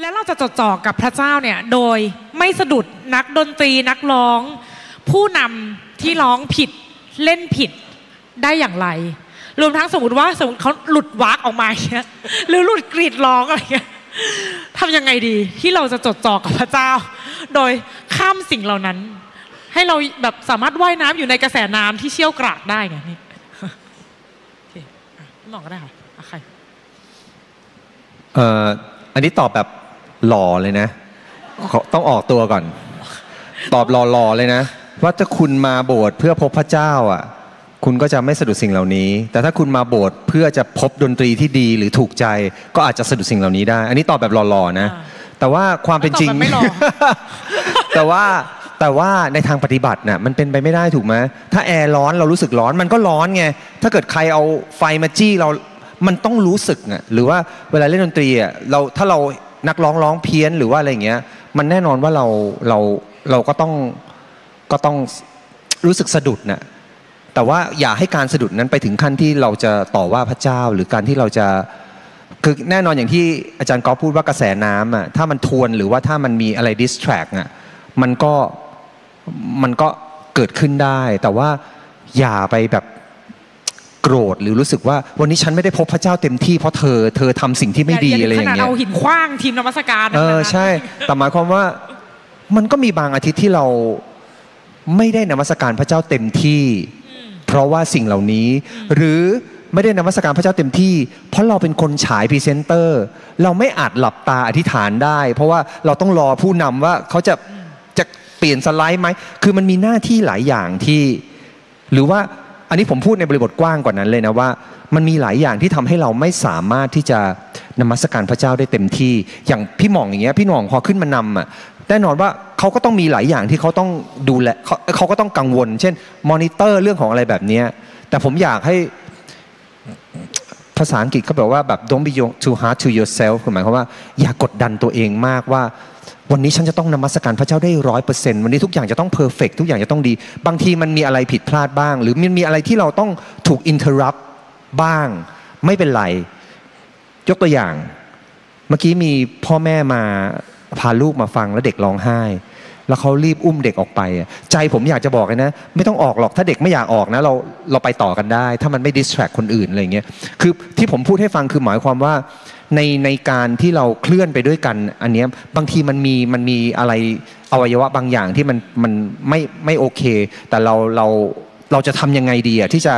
แล้วเราจะจดจ่อกับพระเจ้าเนี่ยโดยไม่สะดุดนักดนตรีนักร้อง ผู้นำที่ร้องผิดเล่นผิดได้อย่างไร รวมทั้งสมมติว่าสมมติเขาหลุดวากออกมาเงี้ยหรือหลุดกรีดร้องอะไรเงี้ยทำยังไงดีที่เราจะจดจ่อกับพระเจ้า โดยข้ามสิ่งเหล่านั้น ให้เราแบบสามารถว่ายน้ำอยู่ในกระแสน้ำที่เชี่ยวกรากได้ไงนี่โอเคอะพี่หมองก็ได้ค่ะอะใครเอ่ออันนี้ตอบแบบ หล่อเลยนะขอต้องออกตัวก่อน ตอบหล่อๆเลยนะ ว่าถ้าคุณมาโบสถ์เพื่อพบพระเจ้าอะ คุณก็จะไม่สะดุดสิ่งเหล่านี้ แต่ถ้าคุณมาโบสถ์เพื่อจะพบดนตรีที่ดีหรือถูกใจ ก็อาจจะสะดุดสิ่งเหล่านี้ได้ อันนี้ตอบแบบหล่อๆนะอ่าแต่ว่าความเป็นจริงตอบแบบไม่หล่อแต่ว่าแต่ว่าในทางปฏิบัติน่ะมันเป็นไปไม่ได้ถูกไหมถ้าแอร์ร้อนเรารู้สึกร้อนมันก็ร้อนไงถ้าเกิดใครเอาไฟมาจี้เรามันต้องรู้สึกอะหรือว่าเวลาเล่นดนตรีอะเราถ้าเรา นักร้องร้องเพี้ยนหรือว่าอะไรเงี้ย มันแน่นอนว่าเราเราเราก็ต้องก็ต้องรู้สึกสะดุดน่ะแต่ว่าอย่าให้การสะดุดนั้นไปถึงขั้นที่เราจะต่อว่าพระเจ้าหรือการที่เราจะคือแน่นอนอย่างที่อาจารย์กอฟพูดว่ากระแสน้ำอะถ้ามันทวนหรือว่าถ้ามันมีอะไรดิสแทรกอะมันก็มันก็เกิดขึ้นได้ แต่ว่าอย่าไปแบบ โกรธหรือรู้สึกว่าวันนี้ฉันไม่ได้พบพระเจ้าเต็มที่เพราะเธอ เธอทำสิ่งที่ไม่ดีอะไรอย่างขนาดเงี้ยเอาหินขว้างทีมนมัสการเออนะใช่แต่หมายความว่ามันก็มีบางอาทิตย์ที่เราไม่ได้นมัสการพระเจ้าเต็มที่ เพราะว่าสิ่งเหล่านี้ หรือไม่ได้นมัสการพระเจ้าเต็มที่ เพราะเราเป็นคนฉายพรีเซนเตอร์ เราไม่อาจหลับตาอธิษฐานได้ เพราะว่าเราต้องรอผู้นำว่าเขาจะจะเปลี่ยนสไลด์ไหมคือมันมีหน้าที่หลายอย่างที่ หรือว่า อันนี้ผมพูดในบริบทกว้างกว่านั้นเลยนะว่า มันมีหลายอย่างที่ทำให้เราไม่สามารถที่จะนมัสการพระเจ้าได้เต็มที่ อย่างพี่หม่องอย่างเงี้ยพี่หม่องพอขึ้นมานำอะแน่นอนว่าเขาก็ต้องมีหลายอย่างที่เขาต้องดูแลเขาเขาก็ต้องกังวล เช่น มอนิเตอร์เรื่องของอะไรแบบเนี้ยแต่ผมอยากให้ ภาษาอังกฤษเขาบอกว่าแบบ don't be too hard to yourself คือหมายความว่าอย่ากดดันตัวเองมากว่า วันนี้ฉันจะต้องนมัสการพระเจ้าได้ร้อยเปอร์เซ็นต์วันนี้ทุกอย่างจะต้อง perfect ทุกอย่างจะต้องดี บางทีมันมีอะไรผิดพลาดบ้าง หรือมันมีอะไรที่เราต้องถูก interrupt บ้าง ไม่เป็นไร ยกตัวอย่าง เมื่อกี้มีพ่อแม่มาพาลูกมาฟังแล้วเด็กร้องไห้ แล้วเขารีบอุ้มเด็กออกไปอะใจผมอยากจะบอกเลยนะ ไม่ต้องออกหรอกถ้าเด็กไม่อยากออกนะ เราเราไปต่อกันได้ ถ้ามันไม่ดิสแทรกคนอื่นอะไรเงี้ยคือที่ผมพูดให้ฟังคือหมายความว่าในในการที่เราเคลื่อนไปด้วยกัน อันเนี้ยบางทีมันมีมันมีอะไรอวัยวะบางอย่างที่มันมันไม่ไม่โอเค แต่เราเราเราจะทำยังไงดีอะที่จะ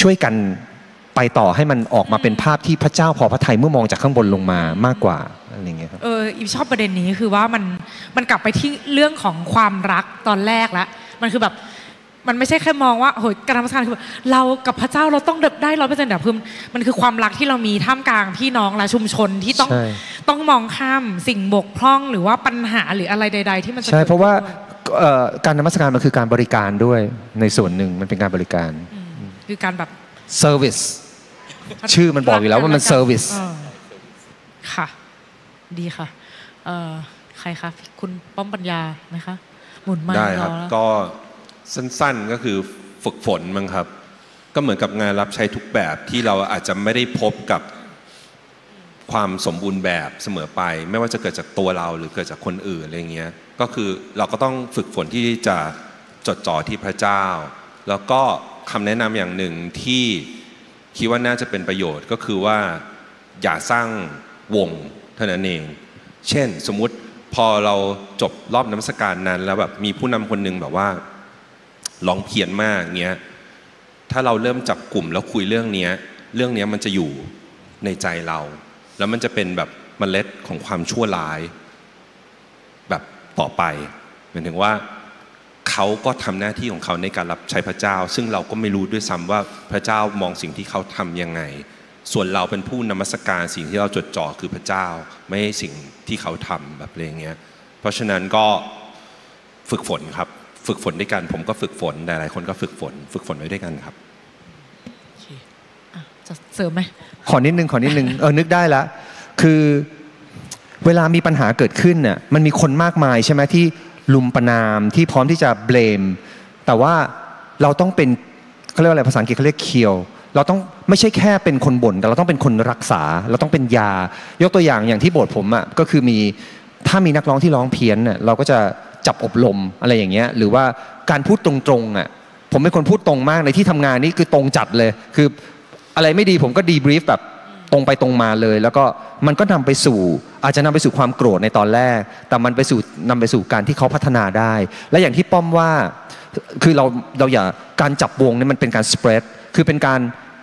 ช่วยกัน ไปต่อให้มันออกมาเป็นภาพที่พระเจ้าพอพระทัยเมื่อมองจากข้างบนลงมามากกว่าอะไรเงี้ยครับเอออีฟชอบประเด็นนี้คือว่ามันมันกลับไปที่เรื่องของความรักตอนแรกแล้วมันคือแบบมันไม่ใช่แค่มองว่าโหยการนมัสการคือแบบเรากับพระเจ้าเราต้องได้ร้อยเปอร์เซ็นต์แบบคือมันคือความรักที่เรามีท่ามกลางพี่น้องและชุมชนที่ต้องใช่ต้องมองข้ามสิ่งบกพร่องหรือว่าปัญหาหรืออะไรใด ๆ ที่มันจะใช่กิดเพราะว่าขึ้นด้วยเอ่อการนมัสการมันคือการบริการด้วยในส่วนหนึ่งมันเป็นการบริการอืมคือการแบบ service ชื่อมันบอกอยู่แล้วว่ามัน service เออค่ะ ดีค่ะเอ่อใครคะคุณป้อมปัญญาไหมคะหมุนไมาได้ครับอแล้วก็สั้นๆก็คือฝึกฝนมั้งครับ ก็เหมือนกับงานรับใช้ทุกแบบที่เราอาจจะไม่ได้พบกับความสมบูรณ์แบบเสมอไป ไม่ว่าจะเกิดจากตัวเราหรือเกิดจากคนอื่นอะไรเงี้ยก็คือเราก็ต้องฝึกฝนที่จะจดจ่อที่พระเจ้า แล้วก็คำแนะนำอย่างหนึ่งที่ คิดว่าน่าจะเป็นประโยชน์ก็คือว่าอย่าสร้างวงเท่านั้นเอง เช่นสมมุติพอเราจบรอบน้ำสการนั้น แล้วแบบมีผู้นำคนหนึ่งแบบว่าร้องเพี้ยนมากเงี้ยถ้าเราเริ่มจับกลุ่มแล้วคุยเรื่องนี้เรื่องนี้มันจะอยู่ในใจเรา แล้วมันจะเป็นแบบเมล็ดของความชั่วร้าย แบบต่อไปหมายถึงว่า เขาก็ทำหน้าที่ของเขาในการรับใช้พระเจ้า ซึ่งเราก็ไม่รู้ด้วยซ้ำว่าพระเจ้ามองสิ่งที่เขาทำยังไง ส่วนเราเป็นผู้นมัสการสิ่งที่เราจดจ่อคือพระเจ้า ไม่ใช่สิ่งที่เขาทำแบบอะไรเงี้ยเพราะฉะนั้นก็ฝึกฝนครับ ฝึกฝนด้วยกันผมก็ฝึกฝนหลายๆคนก็ฝึกฝน ฝึกฝนไว้ด้วยกันครับโอเคอะจะเสริมไหมขอนิดนึงขอนิดนึงเออนึกได้ละคือเวลามีปัญหาเกิดขึ้นน่ะมันมีคนมากมายใช่ไหมที่ ลุมประนามที่พร้อมที่จะเบลม แต่ว่าเราต้องเป็นเขาเรียกว่าอะไรภาษาอังกฤษเขาเรียกเคียว เราต้องไม่ใช่แค่เป็นคนบ่นแต่เราต้องเป็นคนรักษา เราต้องเป็นยา ยกตัวอย่างอย่างที่โบสถ์ผมอะก็คือมีถ้ามีนักร้องที่ร้องเพี้ยนน่ะเราก็จะจับอบรมอะไรอย่างเงี้ยหรือว่าการพูดตรงๆอะผมเป็นคนพูดตรงมากในที่ทำงานนี่คือตรงจัดเลย คืออะไรไม่ดีผมก็ดีบรีฟแบบ ตรงไปตรงมาเลย แล้วก็มันก็นำไปสู่ อาจจะนำไปสู่ความโกรธในตอนแรก แต่มันไปสู่นำไปสู่การที่เขาพัฒนาได้ และอย่างที่ป้อมว่าคือเราเราอย่าการจับวงนี่มันเป็นการสเปรดคือเป็นการ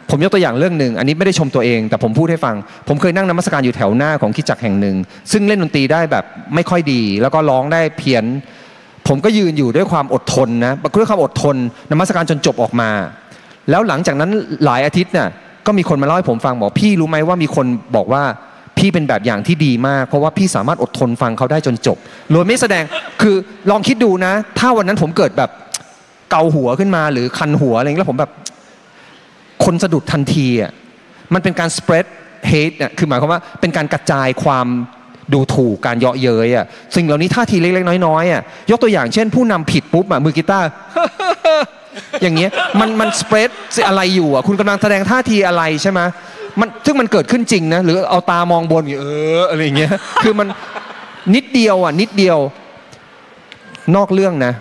ผมยกตัวอย่างเรื่องหนึ่งอันนี้ไม่ได้ชมตัวเอง แต่ผมพูดให้ฟัง ผมเคยนั่งนมัสการอยู่แถวหน้าของคิจักแห่งหนึ่ง ซึ่งเล่นดนตรีได้แบบไม่ค่อยดี แล้วก็ร้องได้เพี้ยน ผมก็ยืนอยู่ด้วยความอดทนนะด้วยความอดทนนมัสการจนจบออกมา แล้วหลังจากนั้นหลายอาทิตย์น่ะ ก็มีคนมาเล่าให้ผมฟังบอกพี่รู้ไหมว่ามีคนบอกว่าพี่เป็นแบบอย่างที่ดีมาก เพราะว่าพี่สามารถอดทนฟังเขาได้จนจบโดยไม่แสดงคือลองคิดดูนะ ถ้าวันนั้นผมเกิดแบบเกาหัวขึ้นมาหรือคันหัวอะไรอย่างเงี้ยแล้วผมแบบคนสะดุดทันทีอะมันเป็นการ spread hate เนี่ยคือหมายความว่าเป็นการกระจายความดูถูกการเยาะเย้ยอะสิ่งเหล่านี้ท่าทีเล็กๆน้อยๆอะยกตัวอย่างเช่น ผู้นำผิดปุ๊บอะมือกีตาร์ อย่างเงี้ยมันมันสเปรดอะไรอยู่อะคุณกำลังแสดงท่าทีอะไรใช่ไหมมันซึ่งมันเกิดขึ้นจริงนะหรือเอาตามองบนอย่างเอออะไรเงี้ยคือมันนิดเดียวอะนิดเดียว นอกเรื่องนะ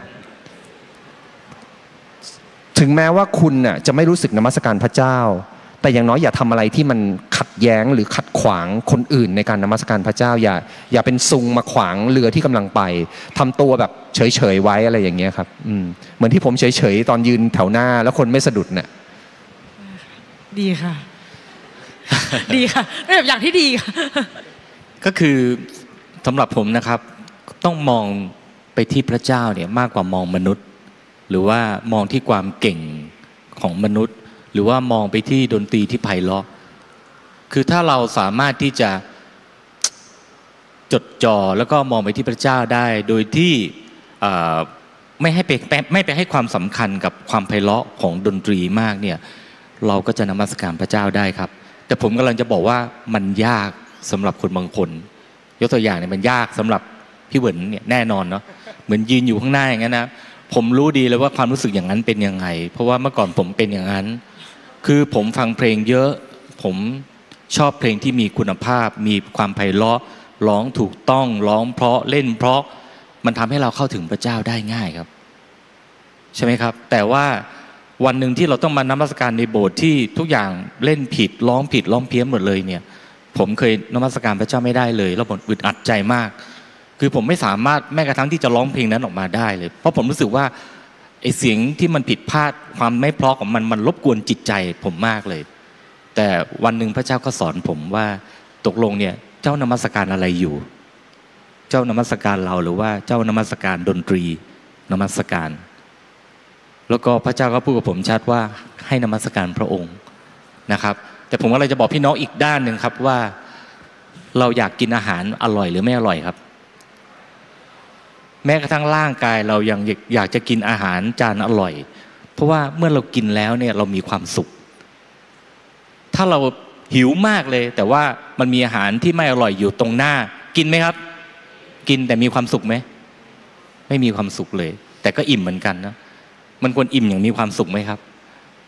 ถึงแม้ว่าคุณน่ะจะไม่รู้สึกนมัสการพระเจ้า แต่อย่างน้อยอย่าทำอะไรที่มันขัดแย้งหรือขัดขวางคนอื่นในการนมัสการพระเจ้า อย่าอย่าเป็นซุงมาขวางเรือที่กำลังไปทำตัวแบบเฉยๆไว้อะไรอย่างเงี้ยครับอืมเหมือนที่ผมเฉยๆตอนยืนแถวหน้าแล้วคนไม่สะดุดเนี่ยดีค่ะ ดีค่ะเป็นแบบอย่างที่ดีค่ะก็คือสำหรับผมนะครับ ต้องมองไปที่พระเจ้าเนี่ยมากกว่ามองมนุษย์ หรือว่ามองที่ความเก่งของมนุษย์ หรือว่ามองไปที่ดนตรีที่ไพเราะคือถ้าเราสามารถที่จะจดจ่อแล้วก็มองไปที่พระเจ้าได้ โดยที่ไม่ให้ไปไม่ไปให้ความสำคัญกับความไพเราะของดนตรีมากเนี่ยเราก็จะนมัสการพระเจ้าได้ครับ แต่ผมกำลังจะบอกว่ามันยากสำหรับคนบางคน ยกตัวอย่างเนี่ยมันยากสำหรับพี่เหวินเนี่ยแน่นอนเนาะเหมือนยืนอยู่ข้างหน้าอย่างนั้นนะผมรู้ดีเลยว่าความรู้สึกอย่างนั้นเป็นยังไง เพราะว่าเมื่อก่อนผมเป็นอย่างนั้น คือผมฟังเพลงเยอะ ผมชอบเพลงที่มีคุณภาพ มีความไพเราะร้องถูกต้องร้องเพราะเล่นเพราะมันทำให้เราเข้าถึงพระเจ้าได้ง่ายครับ ใช่ไหมครับ แต่ว่าวันหนึ่งที่เราต้องมานมัสการในโบสถ์ที่ทุกอย่างเล่นผิดร้องผิดร้องเพี้ยนหมดเลยเนี่ย ผมเคยนมัสการพระเจ้าไม่ได้เลย แล้วผมอึดอัดใจมาก คือผมไม่สามารถแม้กระทั่งที่จะร้องเพลงนั้นออกมาได้เลย เพราะผมรู้สึกว่า ไอเสียงที่มันผิดพลาดความไม่เพราะของมันมันรบกวนจิตใจผมมากเลย แต่วันหนึ่งพระเจ้าก็สอนผมว่าตกลงเนี่ยเจ้านมัสการอะไรอยู่ เจ้านมัสการเราหรือว่าเจ้านมัสการดนตรีนมัสการ แล้วก็พระเจ้าก็พูดกับผมชัดว่าให้นมัสการพระองค์นะครับ แต่ผมก็เลยจะบอกพี่น้องอีกด้านหนึ่งครับว่า เราอยากกินอาหารอร่อยหรือไม่อร่อยครับ แม้กระทั่งร่างกายเรายังอยากจะกินอาหารจานอร่อย เพราะว่าเมื่อเรากินแล้วเนี่ยเรามีความสุข ถ้าเราหิวมากเลย แต่ว่ามันมีอาหารที่ไม่อร่อยอยู่ตรงหน้า กินไหมครับ กินแต่มีความสุขไหมไม่มีความสุขเลย แต่ก็อิ่มเหมือนกันนะมันควรอิ่มอย่างมีความสุขไหมครับ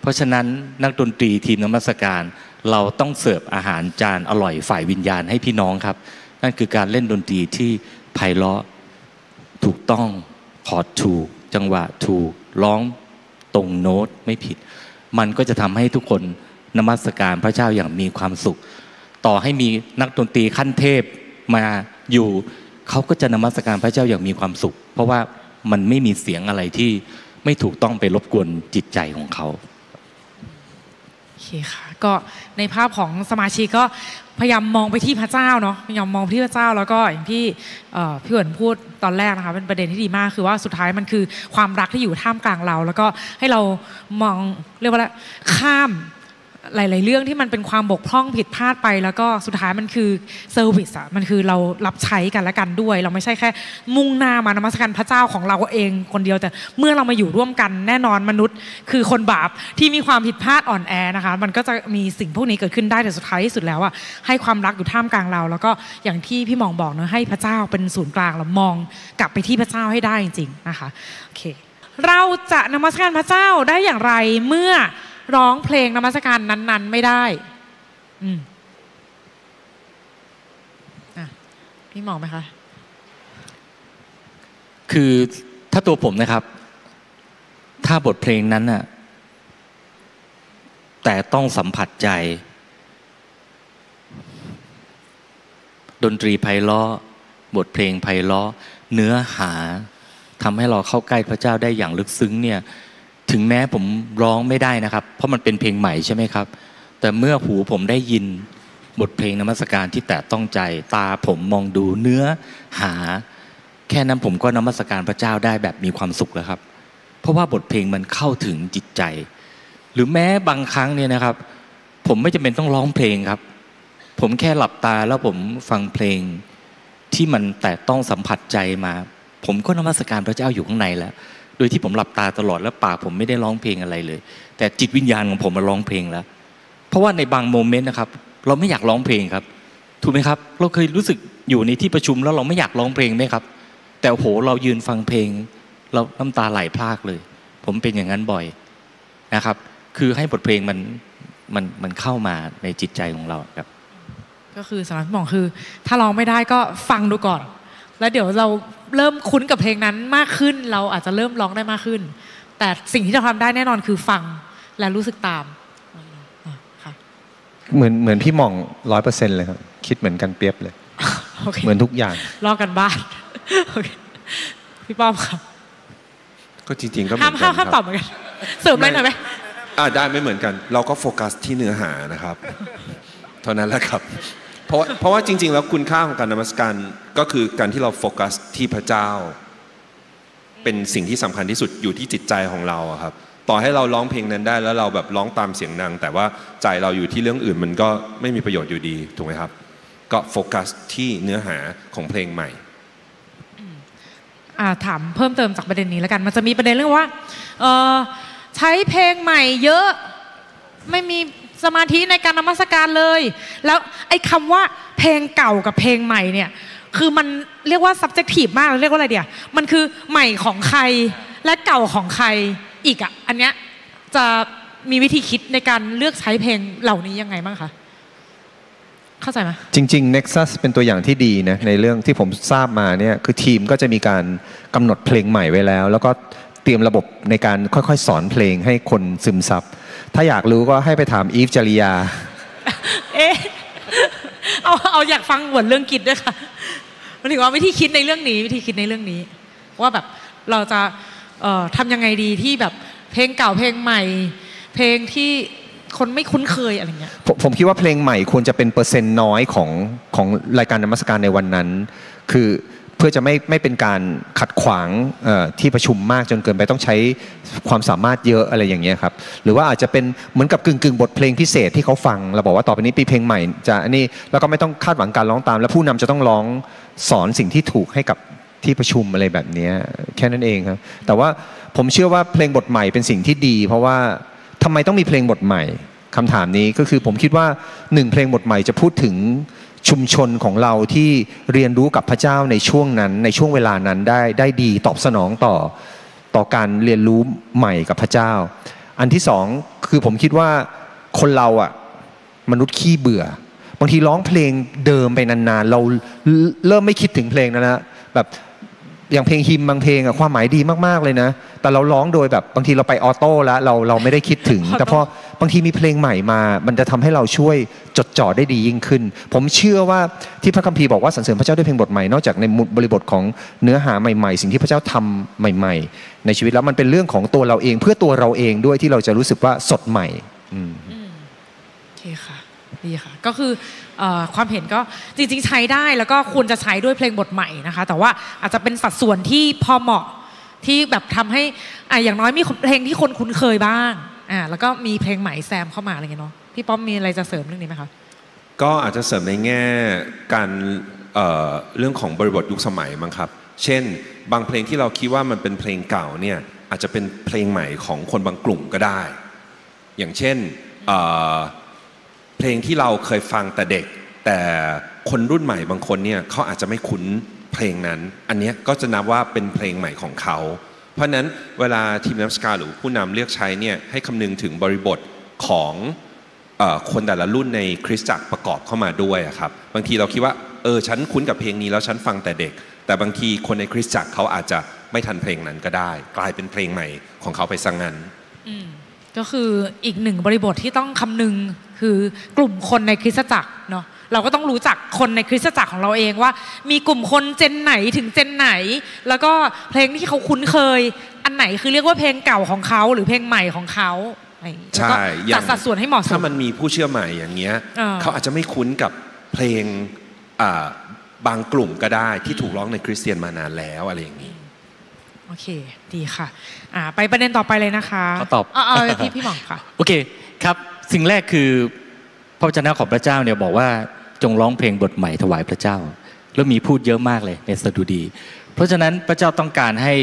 เพราะฉะนั้นนักดนตรีทีมนมัสการ เราต้องเสิร์ฟอาหารจานอร่อยฝ่ายวิญญาณให้พี่น้องครับ นั่นคือการเล่นดนตรีที่ไพเราะ ถูกต้องคอร์ดถูก จังหวะถูกร้องตรงโน้ตไม่ผิด มันก็จะทำให้ทุกคนนมัสการพระเจ้าอย่างมีความสุข ต่อให้มีนักดนตรีขั้นเทพมาอยู่เขาก็จะนมัสการพระเจ้าอย่างมีความสุข เพราะว่ามันไม่มีเสียงอะไรที่ไม่ถูกต้องไปรบกวนจิตใจของเขา อเคค่ะก็ในภาพของสมาชิกก็พยายามมองไปที่พระเจ้าเนาะพยายามมองที่พระเจ้าแล้วก็อย่างที่พี่เหวินพูดตอนแรกนะคะเป็นประเด็นที่ดีมากคือว่าสุดท้ายมันคือความรักที่อยู่ท่ามกลางเรา แล้วก็ให้เรามองเรียกว่าอะข้าม หลาย ๆ เรื่องที่มันเป็นความบกพร่องผิดพลาดไป แล้วก็สุดท้ายมันคือ service อะมันคือเรารับใช้กันและกันด้วย เราไม่ใช่แค่ มุ่งหน้ามานมัสการพระเจ้าของเราเองคนเดียวแต่เมื่อเรามาอยู่ร่วมกันแน่นอนมนุษย์ คือคนบาปที่มีความผิดพลาดอ่อนแอนะคะ มันก็จะมีสิ่งพวกนี้เกิดขึ้นได้แต่สุดท้ายที่สุดแล้วอะให้ความรักอยู่ท่ามกลางเรา แล้วก็อย่างที่พี่หมองบอกเนะให้พระเจ้าเป็นศูนย์กลางเรามองกลับไปที่พระเจ้าให้ได้จริงๆนะคะโอเคเราจะนมัสการพระเจ้าได้อย่างไรเมื่อ ร้องเพลงนมัสการนั้น ๆ ไม่ได้ อืมอะพี่มองไหมคะ คือถ้าตัวผมนะครับ ถ้าบทเพลงนั้นน่ะ แต่ต้องสัมผัสใจ ดนตรีไพเราะบทเพลงไพเราะเนื้อหาทำให้เราเข้าใกล้พระเจ้าได้อย่างลึกซึ้งเนี่ย ถึงแม้ผมร้องไม่ได้นะครับ เพราะมันเป็นเพลงใหม่ใช่ไหมครับ แต่เมื่อหูผมได้ยินบทเพลงนมัสการที่แตะต้องใจ ตาผมมองดูเนื้อหา แค่นั้นผมก็นมัสการพระเจ้าได้แบบมีความสุขแล้วครับ เพราะว่าบทเพลงมันเข้าถึงจิตใจ หรือแม้บางครั้งเนี่ยนะครับ ผมไม่จำเป็นต้องร้องเพลงครับ ผมแค่หลับตาแล้วผมฟังเพลงที่มันแต่ต้องสัมผัสใจมา ผมก็นมัสการพระเจ้าอยู่ข้างในแล้ว โดยที่ผมหลับตาตลอดแล้วปากผมไม่ได้ร้องเพลงอะไรเลย แต่จิตวิญญาณของผมมาร้องเพลงแล้ว เพราะว่าในบางโมเมนต์นะครับ เราไม่อยากร้องเพลงครับ ถูกไหมครับ เราเคยรู้สึกอยู่ในที่ประชุมแล้วเราไม่อยากร้องเพลงไหมครับ แต่โอ้โหเรายืนฟังเพลง เราน้ำตาไหลพรากเลย ผมเป็นอย่างนั้นบ่อยนะครับ คือให้บทเพลงมันมันมันเข้ามาในจิตใจของเราครับ ก็คือสำหรับหมองคือ ถ้าร้องไม่ได้ก็ฟังดูก่อน แล้วเดี๋ยวเราเริ่มคุ้นกับเพลงนั้นมากขึ้น เราอาจจะเริ่มร้องได้มากขึ้น แต่สิ่งที่เราทำได้แน่นอนคือฟังและรู้สึกตามอะค่ะเหมือนเหมือนพี่หมองร้อยเปอร์เซ็นต์เลยครับคิดเหมือนกันเปียบเลยโอเคเหมือนทุกอย่างลอกกันบ้านโอเคพี่ป้อมครับ ก็จริงๆก็เหมืห้าอมนกัห้ามนห้ามคตอรับบเหมือนกันเสริมอะไรหน่อยไหมอ่าได้ไม่เหมือนกัน เราก็โฟกัสที่เนื้อหานะครับ เท่านั้นแหละครับ เพราะว่าเพราะว่าจริง ๆ แล้วคุณค่าของการนมัสการก็คือการที่เราโฟกัสที่พระเจ้า เป็นสิ่งที่สำคัญที่สุดอยู่ที่จิตใจของเราครับ ต่อให้เราร้องเพลงนั้นได้แล้วเราแบบร้องตามเสียงดัง แต่ว่าใจเราอยู่ที่เรื่องอื่นมันก็ไม่มีประโยชน์อยู่ดีถูกไหมครับ ก็โฟกัสที่เนื้อหาของเพลงใหม่ถามเพิ่มเติมจากประเด็นนี้แล้วกัน มันจะมีประเด็นเรื่องว่าใช้เพลงใหม่เยอะไม่มี สมาธิในการนมัสการเลย แล้วไอ้คำว่าเพลงเก่ากับเพลงใหม่เนี่ย คือมันเรียกว่า subjective มากเรียกว่าอะไรเดียวมันคือใหม่ของใครและเก่าของใครอีกอะ อันเนี้ยจะมีวิธีคิดในการเลือกใช้เพลงเหล่านี้ยังไงบ้างคะเข้าใจไหมจริง ๆ Nexus เป็นตัวอย่างที่ดีนะในเรื่องที่ผมทราบมาเนี่ยคือทีมก็จะมีการกำหนดเพลงใหม่ไว้แล้ว แล้วก็เตรียมระบบในการค่อยๆ สอนเพลงให้คนซึมซับ ถ้าอยากรู้ก็ให้ไปถามอีฟจริยา เอ๊ะเอาเอาอยากฟังบทเรื่องกิจด้วยค่ะหมายถึงว่าวิธีคิดในเรื่องนี้ วิธีคิดในเรื่องนี้ ว่าแบบเราจะเอ่อทำยังไงดีที่แบบเพลงเก่าเพลงใหม่ เพลงที่คนไม่คุ้นเคยอะไรเงี้ยผมผมคิดว่าเพลงใหม่ควรจะเป็นเปอร์เซ็นต์น้อยของของรายการนมัสการในวันนั้น คือ เพื่อจะไม่ไม่เป็นการขัดขวางที่ประชุมมากจนเกินไปต้องใช้ความสามารถเยอะอะไรอย่างเงี้ยครับหรือว่าอาจจะเป็นเหมือนกับกึ่งกึ่งบทเพลงพิเศษที่เขาฟังเราบอกว่าต่อไปนี้ปีเพลงใหม่จะอันนี้แล้วก็ไม่ต้องคาดหวังการร้องตาม แล้วผู้นำจะต้องร้องสอนสิ่งที่ถูกให้กับที่ประชุมอะไรแบบนี้แค่นั้นเองครับแต่ว่าผมเชื่อว่าเพลงบทใหม่เป็นสิ่งที่ดี เพราะว่าทำไมต้องมีเพลงบทใหม่คำถามนี้ก็คือผมคิดว่าหนึ่งเพลงบทใหม่จะพูดถึง ชุมชนของเราที่เรียนรู้กับพระเจ้าในช่วงนั้น ในช่วงเวลานั้นได้ได้ดีตอบสนองต่อต่อการเรียนรู้ใหม่กับพระเจ้า อันที่สองคือผมคิดว่าคนเราอะมนุษย์ขี้เบื่อ บางทีร้องเพลงเดิมไปนานๆ เราเริ่มไม่คิดถึงเพลงนั้นแล้วแบบอย่างเพลงฮิมบางเพลงอะความหมายดีมากๆเลยนะ แต่เราร้องโดยแบบบางทีเราไปออโต้แล้วเราเราไม่ได้คิดถึงออโต้แต่พอ บางทีมีเพลงใหม่มา มันจะทำให้เราช่วยจดจ่อได้ดียิ่งขึ้น ผมเชื่อว่าที่พระคัมภีร์บอกว่าสรรเสริญพระเจ้าด้วยเพลงบทใหม่ นอกจากในบริบทของเนื้อหาใหม่ๆ สิ่งที่พระเจ้าทำใหม่ ๆ ในชีวิตแล้วมันเป็นเรื่องของตัวเราเอง เพื่อตัวเราเองด้วยที่เราจะรู้สึกว่าสดใหม่อืมโอเคค่ะดีค่ะก็คืออความเห็นก็จริงๆใช้ได้แล้วก็ควรจะใช้ด้วยเพลงบทใหม่นะคะ แต่ว่าอาจจะเป็นสัดส่วนที่พอเหมาะที่แบบทำให้ออย่างน้อยมีเพลงที่คนคุ้นเคยบ้าง อ่าแล้วก็มีเพลงใหม่แซมเข้ามาอะไรเงี้ยเนาะพี่ป้อมมีอะไรจะเสริมเรื่องนี้ไหมคะก็อาจจะเสริมในแง่การเเรื่องของบริบทยุคสมัยมั้งครับ เช่น บางเพลงที่เราคิดว่ามันเป็นเพลงเก่าเนี่ยอาจจะเป็นเพลงใหม่ของคนบางกลุ่มก็ได้ อย่างเช่นเเพลงที่เราเคยฟังแต่เด็ก แต่คนรุ่นใหม่บางคนเนี่ยเขาอาจจะไม่คุ้นเพลงนั้น อันนี้ก็จะนับว่าเป็นเพลงใหม่ของเขา เพราะนั้นเวลาทีมนักสการหรือผู้นำเลือกใช้เนี่ยให้คำนึงถึงบริบทของคนแต่ละรุ่นในคริสตจักรประกอบเข้ามาด้วยครับบางทีเราคิดว่าเออฉันคุ้นกับเพลงนี้แล้วฉันฟังแต่เด็ก แต่บางทีคนในคริสตจักรเขาอาจจะไม่ทันเพลงนั้นก็ได้ กลายเป็นเพลงใหม่ของเขาไปซะงงั้นก็คืออีกหนึ่งบริบทที่ต้องคำนึงคือกลุ่มคนในคริสตจักรเนาะ เราก็ต้องรู้จักคนในคริสตจักรของเราเองว่า มีกลุ่มคนเจนไหนถึงเจนไหน แล้วก็เพลงที่เขาคุ้นเคย อันไหนคือเรียกว่าเพลงเก่าของเขาหรือเพลงใหม่ของเขาอะไรอย่างงี้แล้วก็ใช่อย่าจังดสัดส่วนให้เหมาะสถ้ามมันมีผู้เชื่อใหม่อย่างเงี้ยอ่าเขาอาจจะไม่คุ้นกับเพลงอ่าบางกลุ่มก็ได้ที่ถูกร้องในคริสเตียนมานานแล้วอะไรอย่างนี้โอเค ดีค่ะอ่าไปประเด็นต่อไปเลยนะคะขอตอบเาๆพี่พี่หม่องค่ะ โอเคครับ สิ่งแรกคือพระวจนะของพระเจ้าเนี่ยบอกว่า จงร้องเพลงบทใหม่ถวายพระเจ้า แล้วมีพูดเยอะมากเลยในสดุดี เพราะฉะนั้นพระเจ้าต้องการให้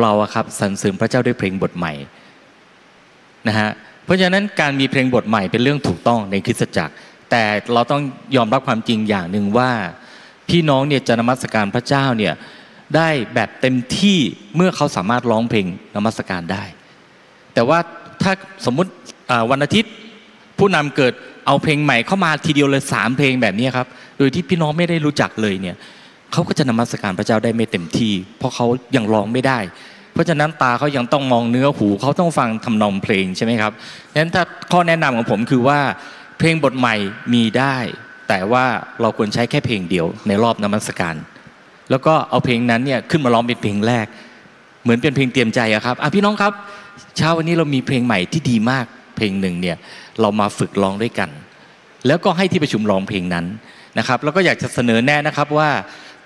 เราครับสรรเสริญพระเจ้าด้วยเพลงบทใหม่นะฮะเพราะฉะนั้นการมีเพลงบทใหม่เป็นเรื่องถูกต้องในคริสตจักร แต่เราต้องยอมรับความจริงอย่างหนึ่งว่า พี่น้องเนี่ยจะนมัสการพระเจ้าเนี่ยได้แบบเต็มที่เมื่อเขาสามารถร้องเพลงนมัสการได้ แต่ว่าถ้าสมมุติวันอาทิตย์ผู้นำเกิด เอาเพลงใหม่เข้ามาทีเดียวเลยสามเพลงแบบนี้ครับ โดยที่พี่น้องไม่ได้รู้จักเลยเนี่ยเขาก็จะนมัสการพระเจ้าได้ไม่เต็มที่ เพราะเขายังร้องไม่ได้ เพราะฉะนั้นตาเขายังต้องมองเนื้อหูเขาต้องฟังทำนองเพลงใช่ไหมครับดังนั้นถ้าข้อแนะนำของผมคือว่าเพลงบทใหม่มีได้ แต่ว่าเราควรใช้แค่เพลงเดียวในรอบนมัสการแล้วก็เอาเพลงนั้นเนี่ยขึ้นมาร้องเป็นเพลงแรก เหมือนเป็นเพลงเตรียมใจอะครับอะพี่น้องครับ เช้าวันนี้เรามีเพลงใหม่ที่ดีมากเพลงหนึ่งเนี่ย เรามาฝึกร้องด้วยกัน แล้วก็ให้ที่ประชุมร้องเพลงนั้นนะครับ แล้วก็อยากจะเสนอแนะนะครับว่า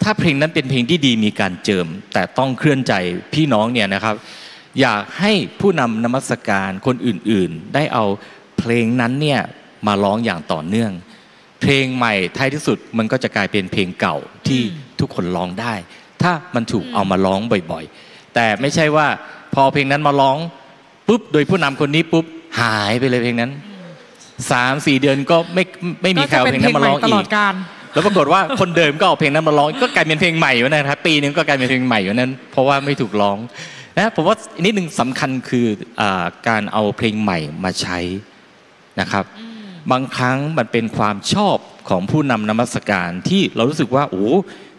ถ้าเพลงนั้นเป็นเพลงที่ดีมีการเจิม แต่ต้องเคลื่อนใจพี่น้องเนี่ยนะครับ อยากให้ผู้นำนมัสการคนอื่นๆ ได้เอาเพลงนั้นเนี่ยมาร้องอย่างต่อเนื่อง เพลงใหม่ท้ายที่สุดมันก็จะกลายเป็นเพลงเก่าที่ทุกคนร้องได้ ถ้ามันถูกเอามาร้องบ่อยๆ แต่ไม่ใช่ว่าพอเพลงนั้นมาร้องปุ๊บโดยผู้นำคนนี้ปุ๊บหายไปเลยเพลงนั้น สามสี่เดือนก็ไม่ไม่มีใครเอาเพลงนั้นมาร้องตอีลอกดการแล้วปรากฏว่าคนเดิมก็เอาเพลงนั้นมาร้องก็กลายเป็นเพลงใหม่อยู่นั่นครับปีหนึงก็กลายเป็นเพลงใหม่อยู่นั่นเพราะว่าไม่ถูกร้องนะผมว่านิดหนึ่งสำคัญคืออาการเอาเพลงใหม่มาใช้นะครับ บางครั้งมันเป็นความชอบของผู้นำนมัสการที่เรารู้สึกว่าโอ้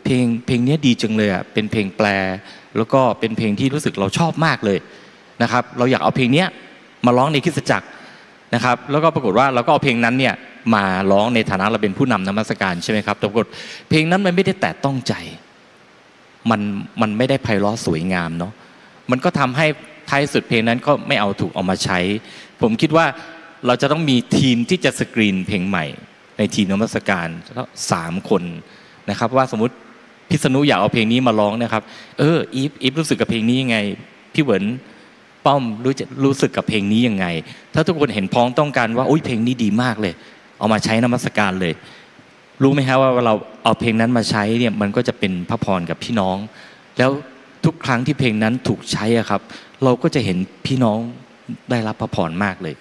เพลงเพลงเนี้ยดีจังเลยอะเป็นเพลงแปล แล้วก็เป็นเพลงที่รู้สึกเราชอบมากเลยนะครับ เราอยากเอาเพลงเนี้ยมาร้องในคริสตจักร นะครับแล้วก็ปรากฏว่าเราก็เอาเพลงนั้นเนี่ยมาร้องในฐานะเราเป็นผู้นำนมัสการใช่ไหมครับปรากฏเพลงนั้นมันไม่ได้แตะต้องใจมันมันไม่ได้ไพเราะสวยงามเนาะมันก็ทำให้ท้ายสุดเพลงนั้นก็ไม่เอาถูกเอามาใช้ ผมคิดว่าเราจะต้องมีทีมที่จะสกรีนเพลงใหม่ ในทีมนมัสการสามคนนะครับว่าสมมติพิษณุอยากเอาเพลงนี้มาร้องนะครับ เอออีฟอีฟรู้สึกกับเพลงนี้ยังไงพี่เหวิน ป้อมรู้จะรู้สึกกับเพลงนี้ยังไง ถ้าทุกคนเห็นพ้องต้องการว่าโอ้ยเพลงนี้ดีมากเลย เอามาใช้นมัสการเลย รู้ไหมฮะว่าเราเอาเพลงนั้นมาใช้เนี่ยมันก็จะเป็นพระพรกับพี่น้อง แล้วทุกครั้งที่เพลงนั้นถูกใช้อะครับ เราก็จะเห็นพี่น้องได้รับพระพรมากเลย